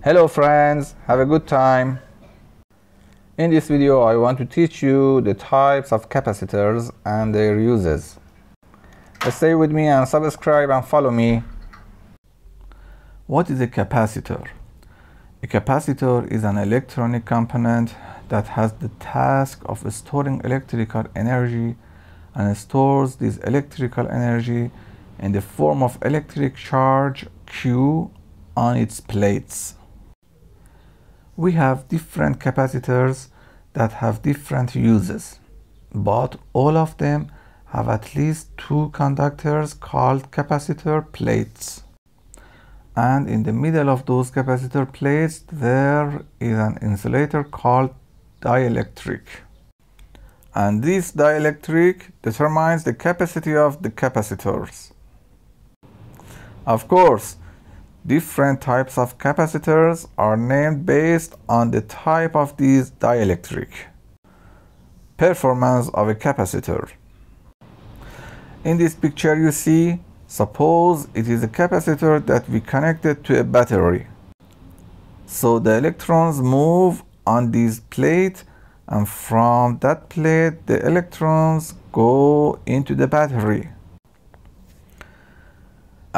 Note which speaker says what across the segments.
Speaker 1: Hello friends, have a good time. In this video I want to teach you the types of capacitors and their uses. Stay with me and subscribe and follow me. What is a capacitor? A capacitor is an electronic component that has the task of storing electrical energy and stores this electrical energy in the form of electric charge Q on its plates we have different capacitors that have different uses, but all of them have at least two conductors called capacitor plates. And in the middle of those capacitor plates, there is an insulator called dielectric. And this dielectric determines the capacity of the capacitors. Of course, Different types of capacitors are named based on the type of these dielectric. Performance of a capacitor. In this picture you see, suppose it is a capacitor that we connected to a battery. So the electrons move on this plate and from that plate the electrons go into the battery.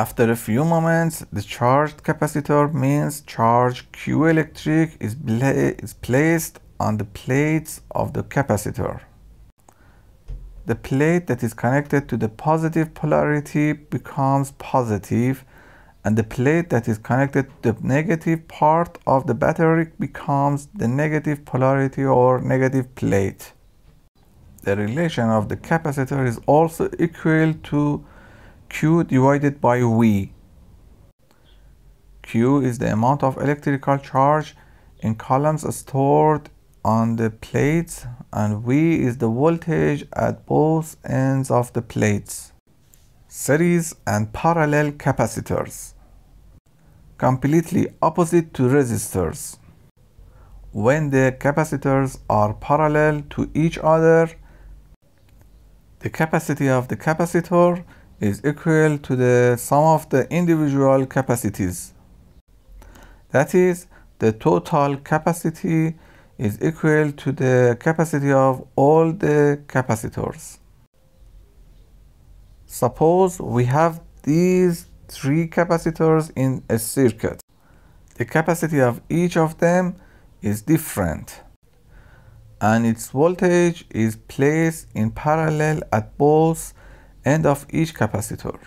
Speaker 1: After a few moments, the charged capacitor means charge Q electric is, is placed on the plates of the capacitor. The plate that is connected to the positive polarity becomes positive and the plate that is connected to the negative part of the battery becomes the negative polarity or negative plate. The relation of the capacitor is also equal to Q divided by V. Q is the amount of electrical charge in coulombs stored on the plates and V is the voltage at both ends of the plates. Series and parallel capacitors. Completely opposite to resistors. When the capacitors are parallel to each other, the capacity of the capacitor is equal to the sum of the individual capacities. That is, the total capacity is equal to the capacity of all the capacitors. Suppose we have these three capacitors in a circuit. The capacity of each of them is different and its voltage is placed in parallel at both end of each capacitor.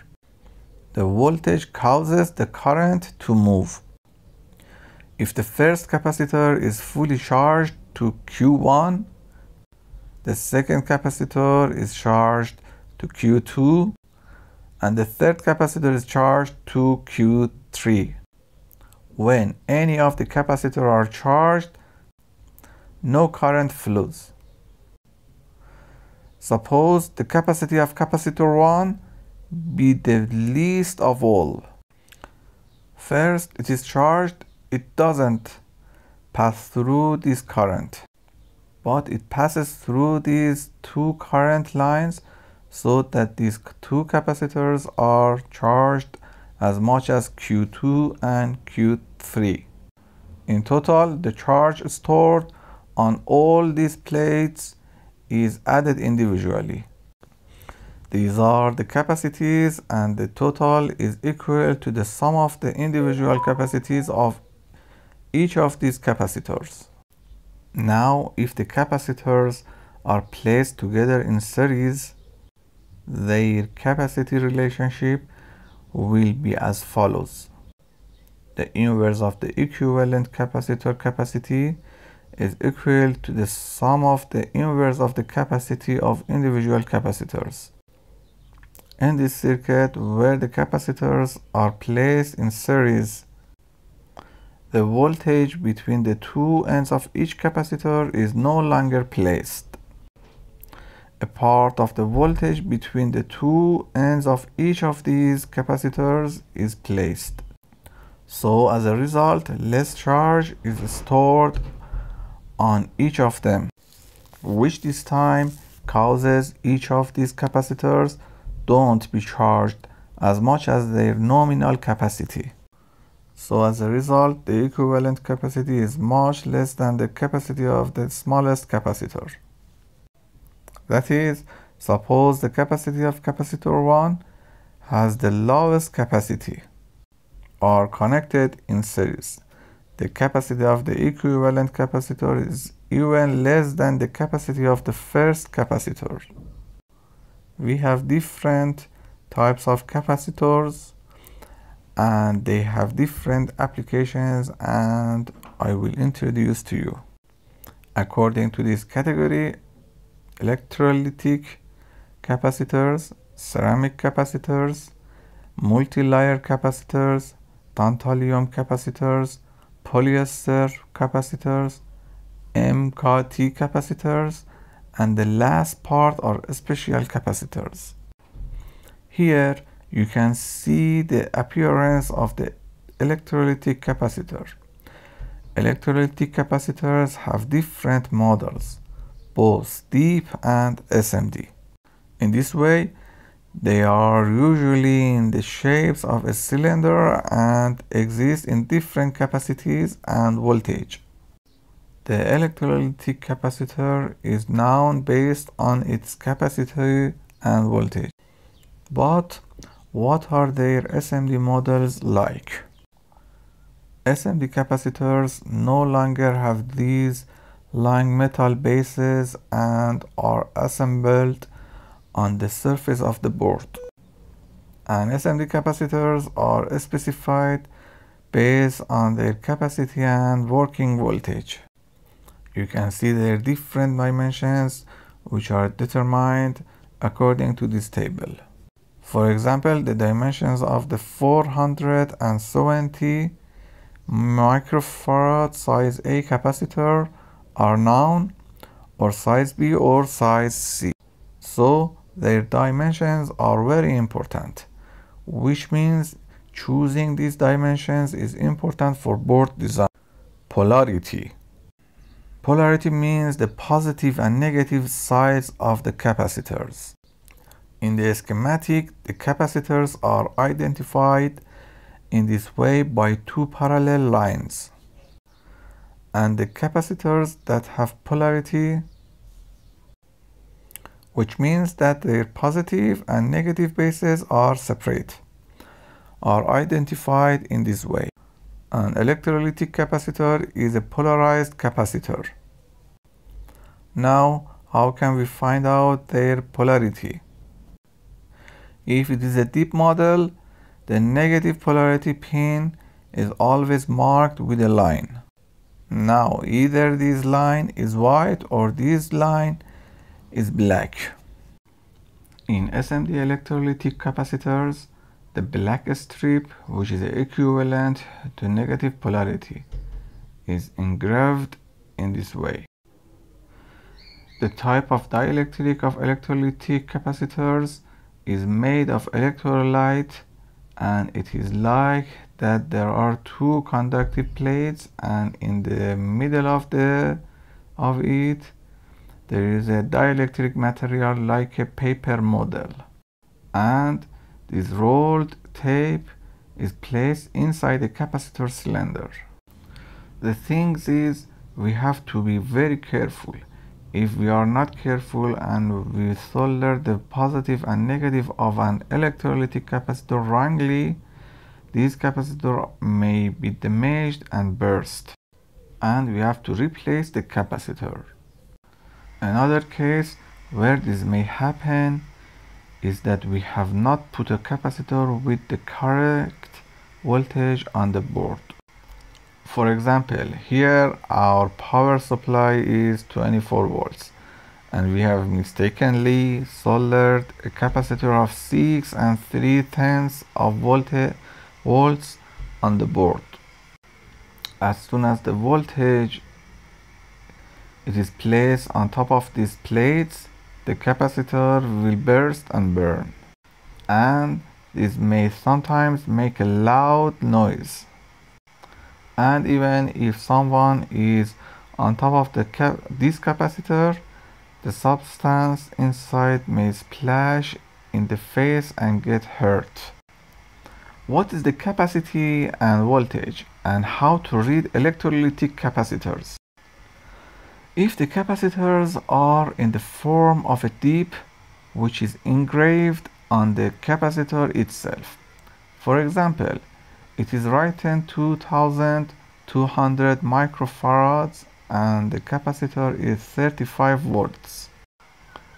Speaker 1: The voltage causes the current to move. If the first capacitor is fully charged to Q1, the second capacitor is charged to Q2, and the third capacitor is charged to Q3. When any of the capacitors are charged, no current flows. Suppose the capacity of capacitor 1 be the least of all. First, it is charged, it doesn't pass through this current, but it passes through these two current lines so that these two capacitors are charged as much as Q2 and Q3. In total, the charge stored on all these plates is added individually. These are the capacities and the total is equal to the sum of the individual capacities of each of these capacitors. Now, if the capacitors are placed together in series, their capacity relationship will be as follows. The inverse of the equivalent capacitor capacity is equal to the sum of the inverse of the capacity of individual capacitors. In this circuit where the capacitors are placed in series, the voltage between the two ends of each capacitor is no longer placed. A part of the voltage between the two ends of each of these capacitors is placed. So as a result, less charge is stored on each of them, which this time causes each of these capacitors don't be charged as much as their nominal capacity. So as a result, the equivalent capacity is much less than the capacity of the smallest capacitor. That is, suppose the capacity of capacitor 1 has the lowest capacity are connected in series. The capacity of the equivalent capacitor is even less than the capacity of the first capacitor. We have different types of capacitors and they have different applications and I will introduce to you. According to this category, electrolytic capacitors, ceramic capacitors, multi-layer capacitors, tantalum capacitors, polyester capacitors, MKT capacitors, and the last part are special capacitors. Here you can see the appearance of the electrolytic capacitor. Electrolytic capacitors have different models, both deep and SMD. In this way, they are usually in the shapes of a cylinder and exist in different capacities and voltage. The electrolytic capacitor is known based on its capacity and voltage. But what are their SMD models like? SMD capacitors no longer have these long metal bases and are assembled on the surface of the board. And SMD capacitors are specified based on their capacity and working voltage. You can see their different dimensions which are determined according to this table. For example, the dimensions of the 470 microfarad size A capacitor are known or size B or size C. So their dimensions are very important, which means choosing these dimensions is important for board design. Polarity. Polarity means the positive and negative sides of the capacitors. In the schematic, the capacitors are identified in this way by two parallel lines. And the capacitors that have polarity which means that their positive and negative bases are separate, are identified in this way. An electrolytic capacitor is a polarized capacitor. Now, how can we find out their polarity? If it is a deep model, the negative polarity pin is always marked with a line. Now, either this line is white or this line is black. In SMD electrolytic capacitors, the black strip, which is equivalent to negative polarity, is engraved in this way. The type of dielectric of electrolytic capacitors is made of electrolyte and it is like that there are two conductive plates and in the middle of the of it there is a dielectric material like a paper model and this rolled tape is placed inside the capacitor cylinder. The thing is we have to be very careful. If we are not careful and we solder the positive and negative of an electrolytic capacitor wrongly, this capacitor may be damaged and burst and we have to replace the capacitor. Another case where this may happen is that we have not put a capacitor with the correct voltage on the board. For example, here our power supply is 24 volts and we have mistakenly soldered a capacitor of 6 and 3 tenths of volts on the board. As soon as the voltage it is placed on top of these plates. The capacitor will burst and burn. And this may sometimes make a loud noise. And even if someone is on top of the cap this capacitor the substance inside may splash in the face and get hurt. What is the capacity and voltage and how to read electrolytic capacitors? If the capacitors are in the form of a dip which is engraved on the capacitor itself. For example, it is written 2200 microfarads and the capacitor is 35 volts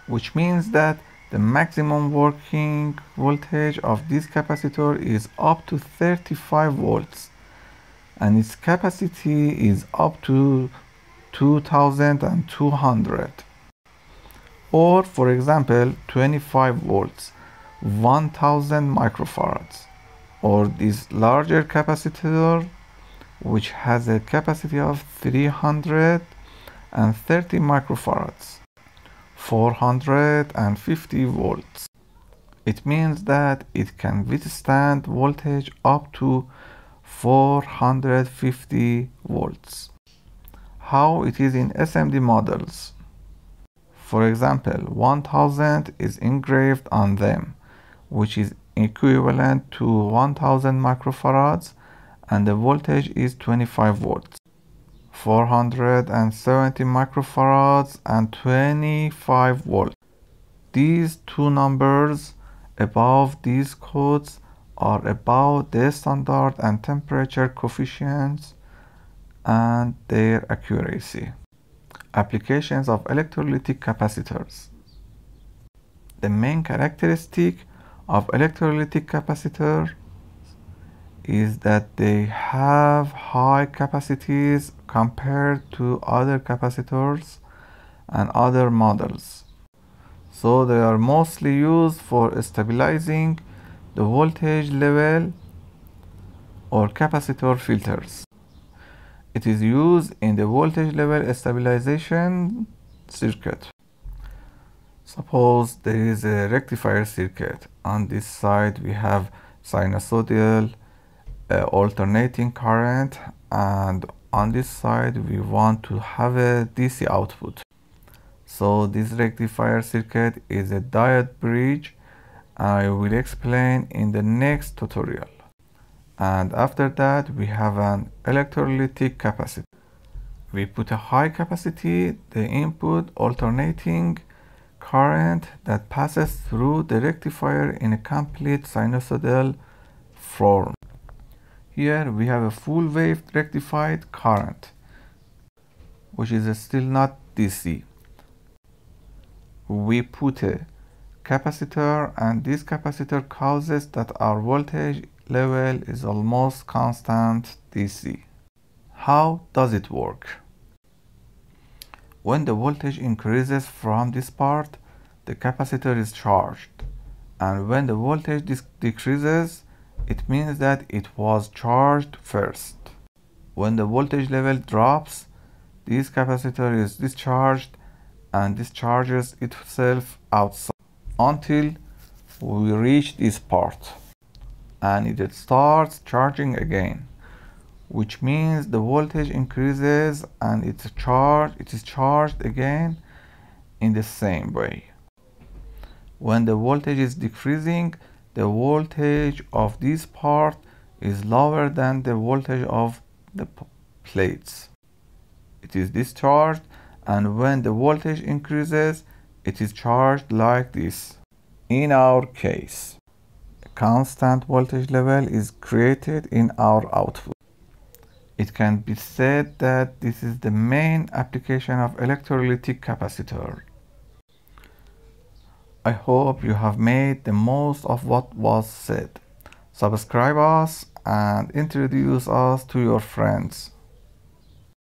Speaker 1: which means that the maximum working voltage of this capacitor is up to 35 volts and its capacity is up to 2200 or for example 25 volts 1000 microfarads. Or this larger capacitor which has a capacity of 330 microfarads 450 volts. It means that it can withstand voltage up to 450 volts how it is in SMD models. For example, 1000 is engraved on them, which is equivalent to 1000 microfarads and the voltage is 25 volts. 470 microfarads and 25 volts. These two numbers above these codes are about the standard and temperature coefficients and their accuracy. Applications of electrolytic capacitors. The main characteristic of electrolytic capacitors is that they have high capacities compared to other capacitors and other models. So they are mostly used for stabilizing the voltage level or capacitor filters. It is used in the voltage level stabilization circuit. Suppose there is a rectifier circuit. On this side we have sinusoidal uh, alternating current and on this side we want to have a DC output. So this rectifier circuit is a diode bridge I will explain in the next tutorial and after that we have an electrolytic capacitor we put a high capacity the input alternating current that passes through the rectifier in a complete sinusoidal form. Here we have a full wave rectified current which is still not DC we put a capacitor and this capacitor causes that our voltage level is almost constant DC. How does it work? When the voltage increases from this part, the capacitor is charged. And when the voltage decreases, it means that it was charged first. When the voltage level drops, this capacitor is discharged and discharges itself outside until we reach this part and it starts charging again which means the voltage increases and it's charged it is charged again in the same way. When the voltage is decreasing the voltage of this part is lower than the voltage of the plates. It is discharged and when the voltage increases it is charged like this. In our case constant voltage level is created in our output. It can be said that this is the main application of electrolytic capacitor. I hope you have made the most of what was said. Subscribe us and introduce us to your friends.